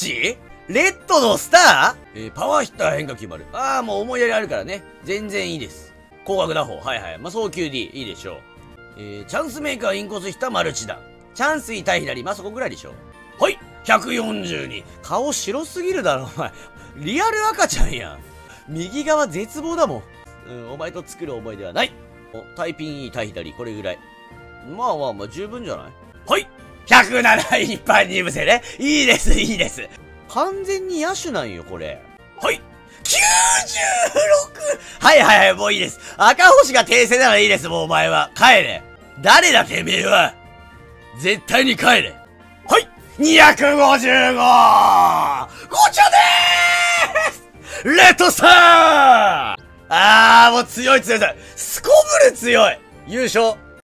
しレッドのスター？えー、パワーヒッター変化球丸。ああ、もう思いやりあるからね。全然いいです。高額打法。はいはい。まあ、早球 D。いいでしょう。えー、チャンスメーカーインコースしたマルチだ。チャンスイ対左。まあ、そこぐらいでしょう。はい !142。顔白すぎるだろ、お前。リアル赤ちゃんやん。右側絶望だもん。うん、お前と作る思いではない。お、タイピン E 対左。これぐらい。まあまあまあ、十分じゃない？はい !107 一般二部制ね。いいです、いいです。完全に野手なんよ、これ。はい !96! はいはいはい、もういいです。赤星が訂正ならいいです、もうお前は。帰れ。誰だてめえは。絶対に帰れ。はい !255! ごちゃでーすレッドさんあー、もう強い強い強い。すこぶる強い優勝